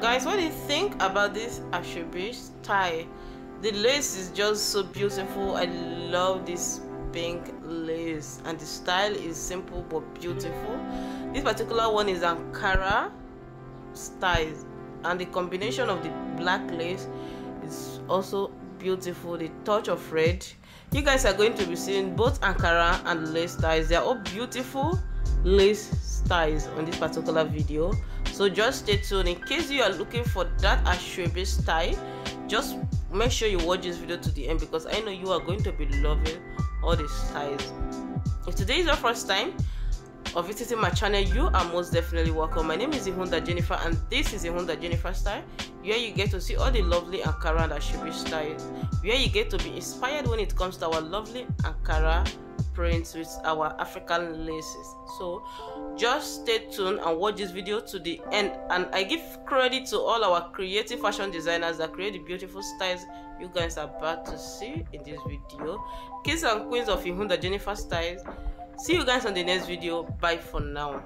guys what do you think about this asoebi style the lace is just so beautiful. I love this pink lace and the style is simple but beautiful. This particular one is ankara style and the combination of the black lace is also beautiful. The touch of red. You guys are going to be seeing both ankara and lace styles they are all beautiful lace styles on this particular video. So just stay tuned. In case you are looking for that asoebi style just make sure you watch this video to the end because i know you are going to be loving all these styles. If today is your first time of visiting my channel you are most definitely welcome. My name is ihunda jennifer and this is ihunda jennifer style where you get to see all the lovely ankara and asoebi styles where you get to be inspired when it comes to our lovely ankara prints with our african laces. So just stay tuned and watch this video to the end. And i give credit to all our creative fashion designers that create the beautiful styles you guys are about to see in this video. Kings and queens of ihunda jennifer styles. See you guys on the next video. Bye for now